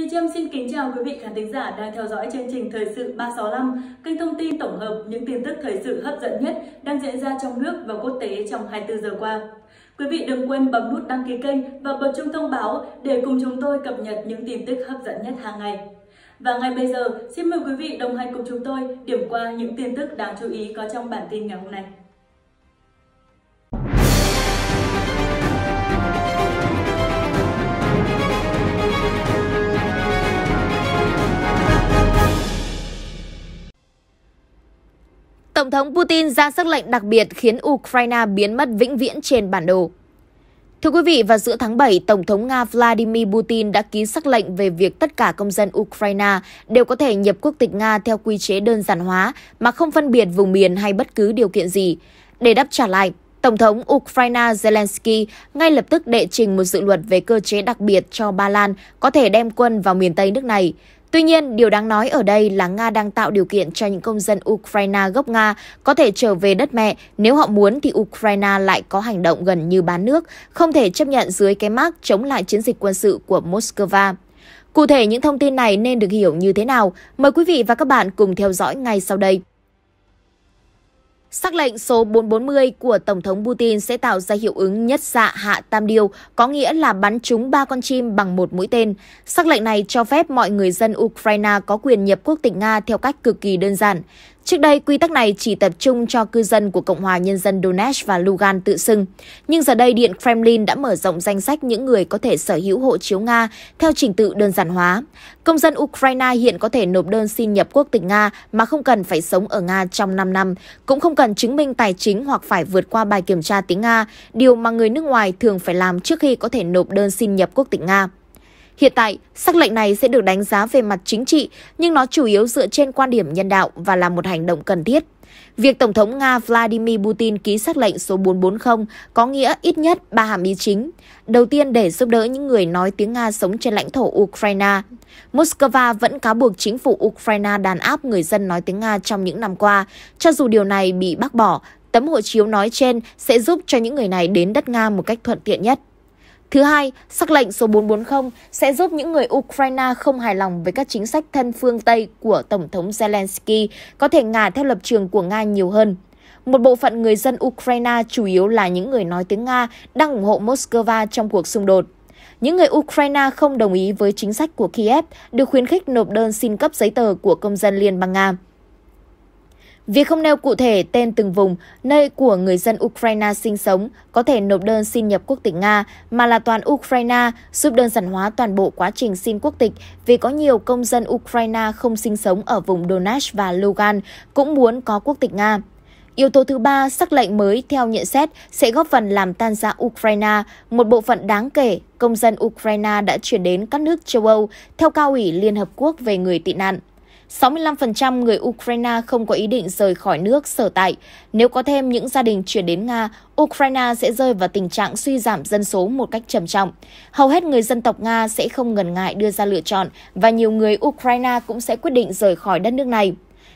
Thùy Trâm xin kính chào quý vị khán thính giả đang theo dõi chương trình Thời sự 365, kênh thông tin tổng hợp những tin tức thời sự hấp dẫn nhất đang diễn ra trong nước và quốc tế trong 24 giờ qua. Quý vị đừng quên bấm nút đăng ký kênh và bật chuông thông báo để cùng chúng tôi cập nhật những tin tức hấp dẫn nhất hàng ngày. Và ngay bây giờ, xin mời quý vị đồng hành cùng chúng tôi điểm qua những tin tức đáng chú ý có trong bản tin ngày hôm nay. Tổng thống Putin ra sắc lệnh đặc biệt khiến Ukraine biến mất vĩnh viễn trên bản đồ. Thưa quý vị, vào giữa tháng 7, Tổng thống Nga Vladimir Putin đã ký sắc lệnh về việc tất cả công dân Ukraine đều có thể nhập quốc tịch Nga theo quy chế đơn giản hóa mà không phân biệt vùng miền hay bất cứ điều kiện gì. Để đáp trả lại, Tổng thống Ukraine Zelensky ngay lập tức đệ trình một dự luật về cơ chế đặc biệt cho Ba Lan có thể đem quân vào miền Tây nước này. Tuy nhiên, điều đáng nói ở đây là Nga đang tạo điều kiện cho những công dân Ukraine gốc Nga có thể trở về đất mẹ. Nếu họ muốn thì Ukraine lại có hành động gần như bán nước, không thể chấp nhận dưới cái mác chống lại chiến dịch quân sự của Moscow. Cụ thể những thông tin này nên được hiểu như thế nào? Mời quý vị và các bạn cùng theo dõi ngay sau đây. Sắc lệnh số 440 của Tổng thống Putin sẽ tạo ra hiệu ứng nhất dạ hạ tam điêu, có nghĩa là bắn trúng ba con chim bằng một mũi tên. Sắc lệnh này cho phép mọi người dân Ukraine có quyền nhập quốc tịch Nga theo cách cực kỳ đơn giản. Trước đây, quy tắc này chỉ tập trung cho cư dân của Cộng hòa Nhân dân Donetsk và Lugan tự xưng. Nhưng giờ đây, Điện Kremlin đã mở rộng danh sách những người có thể sở hữu hộ chiếu Nga theo trình tự đơn giản hóa. Công dân Ukraine hiện có thể nộp đơn xin nhập quốc tịch Nga mà không cần phải sống ở Nga trong 5 năm, cũng không cần chứng minh tài chính hoặc phải vượt qua bài kiểm tra tiếng Nga, điều mà người nước ngoài thường phải làm trước khi có thể nộp đơn xin nhập quốc tịch Nga. Hiện tại, sắc lệnh này sẽ được đánh giá về mặt chính trị, nhưng nó chủ yếu dựa trên quan điểm nhân đạo và là một hành động cần thiết. Việc Tổng thống Nga Vladimir Putin ký sắc lệnh số 440 có nghĩa ít nhất ba hàm ý chính. Đầu tiên để giúp đỡ những người nói tiếng Nga sống trên lãnh thổ Ukraine. Moscow vẫn cáo buộc chính phủ Ukraine đàn áp người dân nói tiếng Nga trong những năm qua. Cho dù điều này bị bác bỏ, tấm hộ chiếu nói trên sẽ giúp cho những người này đến đất Nga một cách thuận tiện nhất. Thứ hai, sắc lệnh số 440 sẽ giúp những người Ukraine không hài lòng với các chính sách thân phương Tây của Tổng thống Zelensky có thể ngả theo lập trường của Nga nhiều hơn. Một bộ phận người dân Ukraine chủ yếu là những người nói tiếng Nga đang ủng hộ Moscow trong cuộc xung đột. Những người Ukraine không đồng ý với chính sách của Kiev được khuyến khích nộp đơn xin cấp giấy tờ của công dân Liên bang Nga. Việc không nêu cụ thể tên từng vùng, nơi của người dân Ukraine sinh sống có thể nộp đơn xin nhập quốc tịch Nga, mà là toàn Ukraine giúp đơn giản hóa toàn bộ quá trình xin quốc tịch vì có nhiều công dân Ukraine không sinh sống ở vùng Donetsk và Lugan cũng muốn có quốc tịch Nga. Yếu tố thứ ba, sắc lệnh mới theo nhận xét sẽ góp phần làm tan rã Ukraine, một bộ phận đáng kể công dân Ukraine đã chuyển đến các nước châu Âu theo cao ủy Liên Hợp Quốc về người tị nạn. 65% người Ukraine không có ý định rời khỏi nước sở tại. Nếu có thêm những gia đình chuyển đến Nga, Ukraine sẽ rơi vào tình trạng suy giảm dân số một cách trầm trọng. Hầu hết người dân tộc Nga sẽ không ngần ngại đưa ra lựa chọn và nhiều người Ukraine cũng sẽ quyết định rời khỏi đất nước này.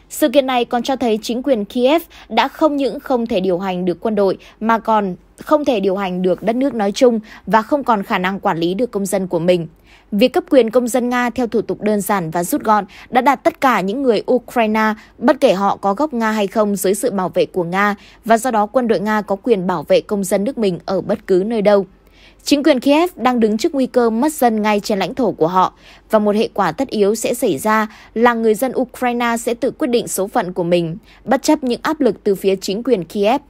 Sự kiện này còn cho thấy chính quyền Kiev đã không những không thể điều hành được quân đội mà còn không thể điều hành được đất nước nói chung và không còn khả năng quản lý được công dân của mình. Việc cấp quyền công dân Nga theo thủ tục đơn giản và rút gọn đã đặt tất cả những người Ukraine, bất kể họ có gốc Nga hay không, dưới sự bảo vệ của Nga và do đó quân đội Nga có quyền bảo vệ công dân nước mình ở bất cứ nơi đâu. Chính quyền Kiev đang đứng trước nguy cơ mất dân ngay trên lãnh thổ của họ và một hệ quả tất yếu sẽ xảy ra là người dân Ukraine sẽ tự quyết định số phận của mình, bất chấp những áp lực từ phía chính quyền Kiev.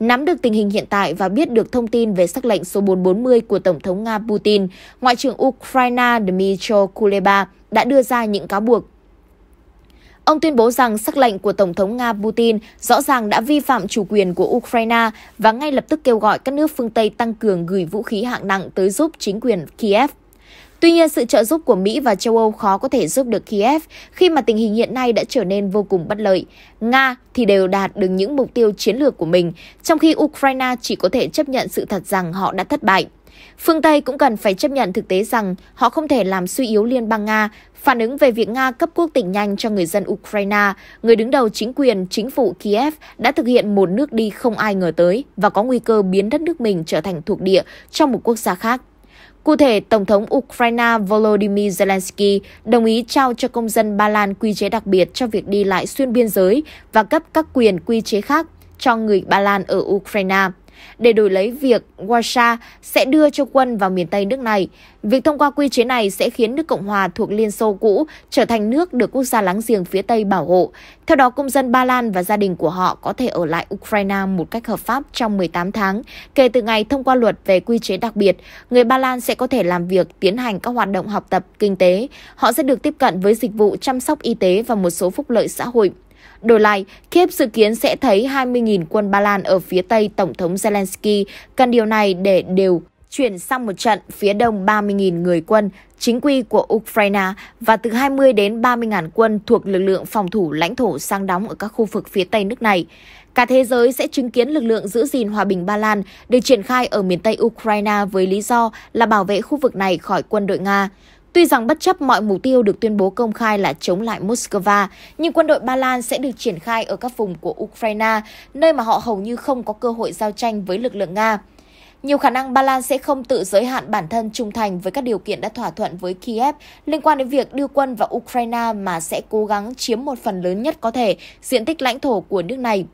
Nắm được tình hình hiện tại và biết được thông tin về sắc lệnh số 440 của Tổng thống Nga Putin, Ngoại trưởng Ukraine Dmytro Kuleba đã đưa ra những cáo buộc Ông tuyên bố rằng sắc lệnh của Tổng thống Nga Putin rõ ràng đã vi phạm chủ quyền của Ukraine và ngay lập tức kêu gọi các nước phương Tây tăng cường gửi vũ khí hạng nặng tới giúp chính quyền Kiev. Tuy nhiên, sự trợ giúp của Mỹ và châu Âu khó có thể giúp được Kiev khi mà tình hình hiện nay đã trở nên vô cùng bất lợi. Nga thì đều đạt được những mục tiêu chiến lược của mình, trong khi Ukraine chỉ có thể chấp nhận sự thật rằng họ đã thất bại. Phương Tây cũng cần phải chấp nhận thực tế rằng họ không thể làm suy yếu liên bang Nga, phản ứng về việc Nga cấp quốc tịch nhanh cho người dân Ukraine, người đứng đầu chính quyền chính phủ Kiev đã thực hiện một nước đi không ai ngờ tới và có nguy cơ biến đất nước mình trở thành thuộc địa trong một quốc gia khác. Cụ thể, Tổng thống Ukraine Volodymyr Zelensky đồng ý trao cho công dân Ba Lan quy chế đặc biệt cho việc đi lại xuyên biên giới và cấp các quyền quy chế khác cho người Ba Lan ở Ukraine để đổi lấy việc Warsaw sẽ đưa cho quân vào miền Tây nước này. Việc thông qua quy chế này sẽ khiến nước Cộng hòa thuộc Liên Xô cũ trở thành nước được quốc gia láng giềng phía Tây bảo hộ. Theo đó, công dân Ba Lan và gia đình của họ có thể ở lại Ukraine một cách hợp pháp trong 18 tháng. Kể từ ngày thông qua luật về quy chế đặc biệt, người Ba Lan sẽ có thể làm việc, tiến hành các hoạt động học tập, kinh tế. Họ sẽ được tiếp cận với dịch vụ chăm sóc y tế và một số phúc lợi xã hội. Đổi lại, Kiev dự kiến sẽ thấy 20.000 quân Ba Lan ở phía Tây Tổng thống Zelensky cần điều này để đều chuyển sang một trận phía đông 30.000 người quân chính quy của Ukraine và từ 20 đến 30.000 quân thuộc lực lượng phòng thủ lãnh thổ sang đóng ở các khu vực phía Tây nước này. Cả thế giới sẽ chứng kiến lực lượng giữ gìn hòa bình Ba Lan được triển khai ở miền Tây Ukraine với lý do là bảo vệ khu vực này khỏi quân đội Nga. Tuy rằng bất chấp mọi mục tiêu được tuyên bố công khai là chống lại Moscow, nhưng quân đội Ba Lan sẽ được triển khai ở các vùng của Ukraine, nơi mà họ hầu như không có cơ hội giao tranh với lực lượng Nga. Nhiều khả năng Ba Lan sẽ không tự giới hạn bản thân trung thành với các điều kiện đã thỏa thuận với Kiev liên quan đến việc đưa quân vào Ukraine mà sẽ cố gắng chiếm một phần lớn nhất có thể diện tích lãnh thổ của nước này.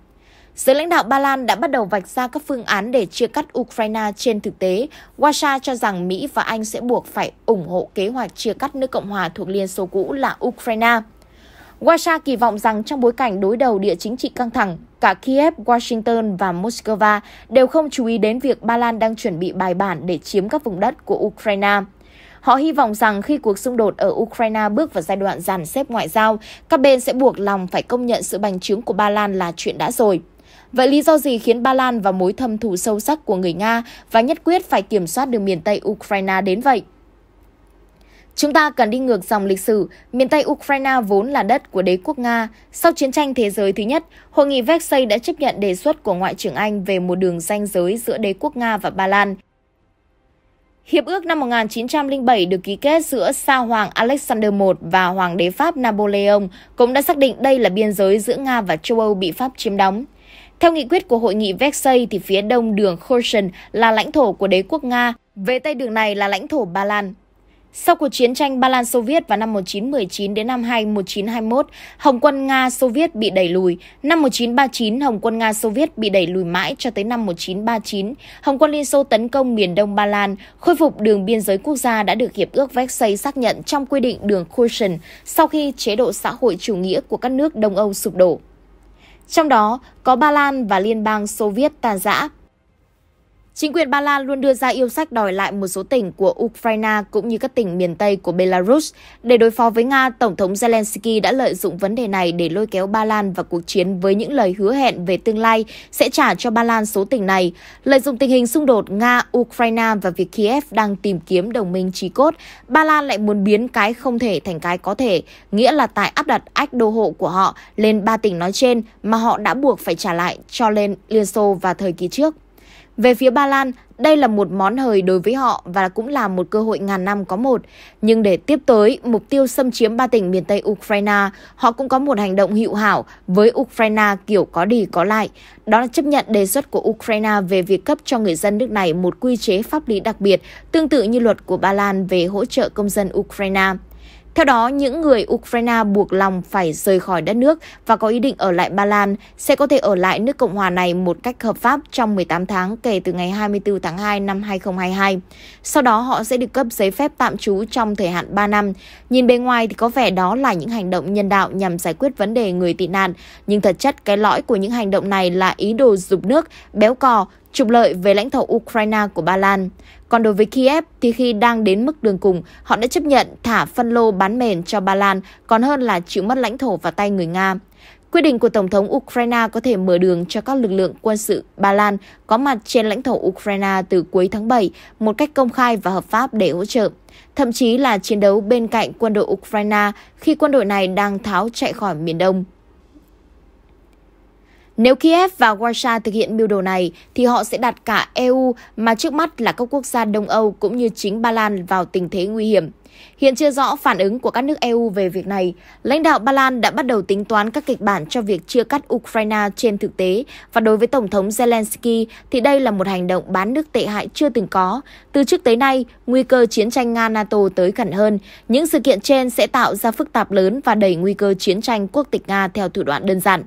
Giới lãnh đạo Ba Lan đã bắt đầu vạch ra các phương án để chia cắt Ukraine trên thực tế. Warsaw cho rằng Mỹ và Anh sẽ buộc phải ủng hộ kế hoạch chia cắt nước Cộng hòa thuộc Liên Xô cũ là Ukraine. Warsaw kỳ vọng rằng trong bối cảnh đối đầu địa chính trị căng thẳng, cả Kiev, Washington và Moscow đều không chú ý đến việc Ba Lan đang chuẩn bị bài bản để chiếm các vùng đất của Ukraine. Họ hy vọng rằng khi cuộc xung đột ở Ukraine bước vào giai đoạn dàn xếp ngoại giao, các bên sẽ buộc lòng phải công nhận sự bành trướng của Ba Lan là chuyện đã rồi. Vậy lý do gì khiến Ba Lan và mối thâm thù sâu sắc của người Nga và nhất quyết phải kiểm soát đường miền Tây Ukraine đến vậy? Chúng ta cần đi ngược dòng lịch sử, miền Tây Ukraine vốn là đất của đế quốc Nga. Sau chiến tranh thế giới thứ nhất, Hội nghị Versailles đã chấp nhận đề xuất của Ngoại trưởng Anh về một đường ranh giới giữa đế quốc Nga và Ba Lan. Hiệp ước năm 1907 được ký kết giữa Sa Hoàng Alexander I và Hoàng đế Pháp Napoleon cũng đã xác định đây là biên giới giữa Nga và châu Âu bị Pháp chiếm đóng. Theo nghị quyết của hội nghị Vexay thì phía đông đường Kherson là lãnh thổ của đế quốc Nga, về tây đường này là lãnh thổ Ba Lan. Sau cuộc chiến tranh Ba Lan Xô Viết vào năm 1919 đến năm 1921, Hồng quân Nga Xô Viết bị đẩy lùi. Năm 1939, Hồng quân Nga Xô Viết bị đẩy lùi mãi cho tới năm 1939. Hồng quân Liên Xô tấn công miền đông Ba Lan, khôi phục đường biên giới quốc gia đã được Hiệp ước Vexay xác nhận trong quy định đường Kherson sau khi chế độ xã hội chủ nghĩa của các nước Đông Âu sụp đổ. Trong đó có Ba Lan và Liên bang Xô Viết tan rã. Chính quyền Ba Lan luôn đưa ra yêu sách đòi lại một số tỉnh của Ukraine cũng như các tỉnh miền Tây của Belarus. Để đối phó với Nga, Tổng thống Zelensky đã lợi dụng vấn đề này để lôi kéo Ba Lan vào cuộc chiến với những lời hứa hẹn về tương lai sẽ trả cho Ba Lan số tỉnh này. Lợi dụng tình hình xung đột Nga-Ukraine và việc Kiev đang tìm kiếm đồng minh trí cốt, Ba Lan lại muốn biến cái không thể thành cái có thể, nghĩa là tại áp đặt ách đô hộ của họ lên ba tỉnh nói trên mà họ đã buộc phải trả lại cho lên Liên Xô vào thời kỳ trước. Về phía Ba Lan, đây là một món hời đối với họ và cũng là một cơ hội ngàn năm có một. Nhưng để tiếp tới mục tiêu xâm chiếm ba tỉnh miền Tây Ukraine, họ cũng có một hành động hữu hảo với Ukraine kiểu có đi có lại. Đó là chấp nhận đề xuất của Ukraine về việc cấp cho người dân nước này một quy chế pháp lý đặc biệt, tương tự như luật của Ba Lan về hỗ trợ công dân Ukraine. Theo đó, những người Ukraine buộc lòng phải rời khỏi đất nước và có ý định ở lại Ba Lan sẽ có thể ở lại nước Cộng hòa này một cách hợp pháp trong 18 tháng kể từ ngày 24 tháng 2 năm 2022. Sau đó họ sẽ được cấp giấy phép tạm trú trong thời hạn 3 năm. Nhìn bề ngoài thì có vẻ đó là những hành động nhân đạo nhằm giải quyết vấn đề người tị nạn, nhưng thật chất cái lõi của những hành động này là ý đồ dục nước, béo cò, trục lợi về lãnh thổ Ukraine của Ba Lan. Còn đối với Kiev thì khi đang đến mức đường cùng, họ đã chấp nhận thả phân lô bán mền cho Ba Lan còn hơn là chịu mất lãnh thổ vào tay người Nga. Quyết định của Tổng thống Ukraine có thể mở đường cho các lực lượng quân sự Ba Lan có mặt trên lãnh thổ Ukraine từ cuối tháng 7 một cách công khai và hợp pháp để hỗ trợ. Thậm chí là chiến đấu bên cạnh quân đội Ukraine khi quân đội này đang tháo chạy khỏi miền đông. Nếu Kiev và Warsaw thực hiện mưu đồ này, thì họ sẽ đặt cả EU mà trước mắt là các quốc gia Đông Âu cũng như chính Ba Lan vào tình thế nguy hiểm. Hiện chưa rõ phản ứng của các nước EU về việc này. Lãnh đạo Ba Lan đã bắt đầu tính toán các kịch bản cho việc chia cắt Ukraine trên thực tế và đối với Tổng thống Zelensky thì đây là một hành động bán nước tệ hại chưa từng có. Từ trước tới nay, nguy cơ chiến tranh Nga-NATO tới gần hơn. Những sự kiện trên sẽ tạo ra phức tạp lớn và đẩy nguy cơ chiến tranh quốc tịch Nga theo thủ đoạn đơn giản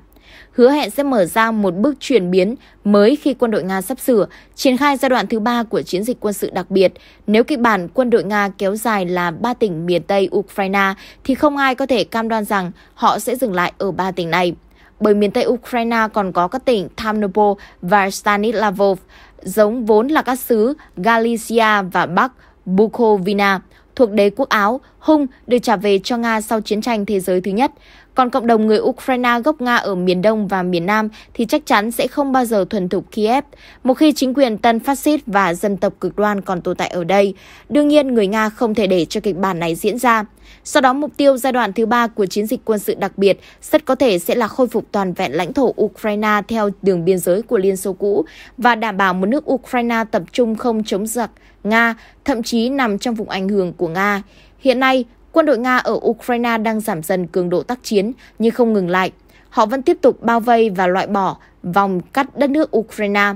hứa hẹn sẽ mở ra một bước chuyển biến mới khi quân đội Nga sắp sửa triển khai giai đoạn thứ ba của chiến dịch quân sự đặc biệt. Nếu kịch bản quân đội Nga kéo dài là ba tỉnh miền Tây Ukraine thì không ai có thể cam đoan rằng họ sẽ dừng lại ở ba tỉnh này. Bởi miền Tây Ukraine còn có các tỉnh Tamnopo và Stanislavov, giống vốn là các xứ Galicia và Bắc Bukovina thuộc đế quốc Áo, Hung được trả về cho Nga sau chiến tranh thế giới thứ nhất. Còn cộng đồng người Ukraine gốc Nga ở miền Đông và miền Nam thì chắc chắn sẽ không bao giờ thuần thục Kiev, một khi chính quyền tân phát xít và dân tộc cực đoan còn tồn tại ở đây. Đương nhiên, người Nga không thể để cho kịch bản này diễn ra. Sau đó, mục tiêu giai đoạn thứ ba của chiến dịch quân sự đặc biệt rất có thể sẽ là khôi phục toàn vẹn lãnh thổ Ukraine theo đường biên giới của Liên Xô cũ và đảm bảo một nước Ukraine tập trung không chống giặc Nga, thậm chí nằm trong vùng ảnh hưởng của Nga. Hiện nay, Quân đội Nga ở Ukraine đang giảm dần cường độ tác chiến, nhưng không ngừng lại. Họ vẫn tiếp tục bao vây và loại bỏ vòng cắt đất nước Ukraine.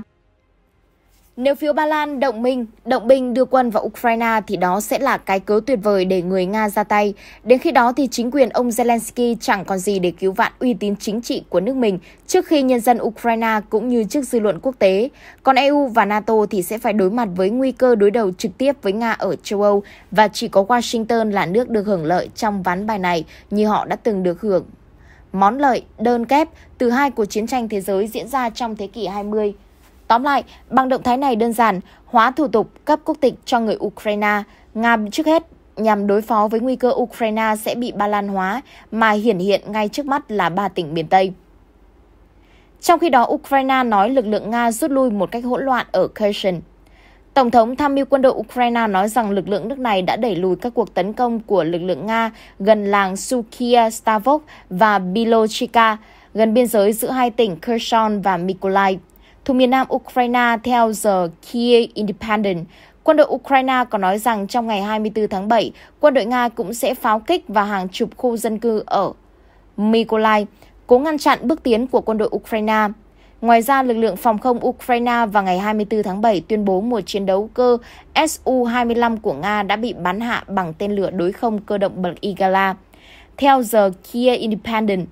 Nếu phiếu Ba Lan động minh, động binh đưa quân vào Ukraine thì đó sẽ là cái cớ tuyệt vời để người Nga ra tay. Đến khi đó thì chính quyền ông Zelensky chẳng còn gì để cứu vãn uy tín chính trị của nước mình trước khi nhân dân Ukraine cũng như trước dư luận quốc tế. Còn EU và NATO thì sẽ phải đối mặt với nguy cơ đối đầu trực tiếp với Nga ở châu Âu và chỉ có Washington là nước được hưởng lợi trong ván bài này như họ đã từng được hưởng món lợi đơn kép từ hai cuộc chiến tranh thế giới diễn ra trong thế kỷ 20. Tóm lại, bằng động thái này đơn giản, hóa thủ tục cấp quốc tịch cho người Ukraine, Nga trước hết nhằm đối phó với nguy cơ Ukraine sẽ bị Ba Lan hóa mà hiển hiện ngay trước mắt là ba tỉnh miền Tây. Trong khi đó, Ukraine nói lực lượng Nga rút lui một cách hỗn loạn ở Kherson. Tổng thống tham mưu quân đội Ukraine nói rằng lực lượng nước này đã đẩy lùi các cuộc tấn công của lực lượng Nga gần làng Sukia Stavok và Bilochika, gần biên giới giữa hai tỉnh Kherson và Mykolaiv. Thuộc miền nam Ukraine theo giờ Kiev Independent, quân đội Ukraine có nói rằng trong ngày 24 tháng 7, quân đội Nga cũng sẽ pháo kích vào hàng chục khu dân cư ở Mykolaiv, cố ngăn chặn bước tiến của quân đội Ukraine. Ngoài ra, lực lượng phòng không Ukraine vào ngày 24 tháng 7 tuyên bố một chiến đấu cơ Su-25 của Nga đã bị bắn hạ bằng tên lửa đối không cơ động bậc Igala. Theo giờ Kiev Independent,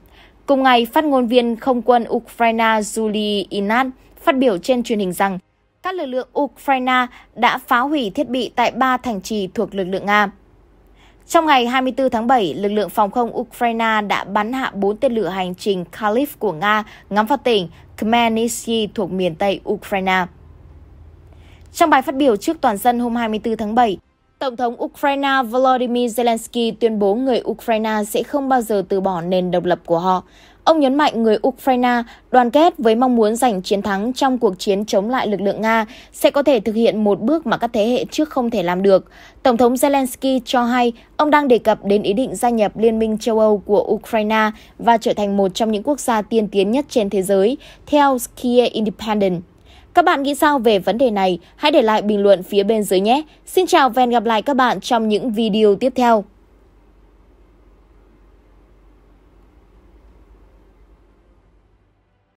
cùng ngày, phát ngôn viên không quân Ukraine Julie Inat phát biểu trên truyền hình rằng các lực lượng Ukraine đã phá hủy thiết bị tại ba thành trì thuộc lực lượng Nga. Trong ngày 24 tháng 7, lực lượng phòng không Ukraine đã bắn hạ 4 tên lửa hành trình Khalif của Nga ngắm vào tỉnh Khmelnytsky thuộc miền Tây Ukraine. Trong bài phát biểu trước toàn dân hôm 24 tháng 7, Tổng thống Ukraine Volodymyr Zelensky tuyên bố người Ukraine sẽ không bao giờ từ bỏ nền độc lập của họ. Ông nhấn mạnh người Ukraine đoàn kết với mong muốn giành chiến thắng trong cuộc chiến chống lại lực lượng Nga sẽ có thể thực hiện một bước mà các thế hệ trước không thể làm được. Tổng thống Zelensky cho hay ông đang đề cập đến ý định gia nhập Liên minh châu Âu của Ukraine và trở thành một trong những quốc gia tiên tiến nhất trên thế giới, theo Kiev Independent. Các bạn nghĩ sao về vấn đề này? Hãy để lại bình luận phía bên dưới nhé. Xin chào và hẹn gặp lại các bạn trong những video tiếp theo.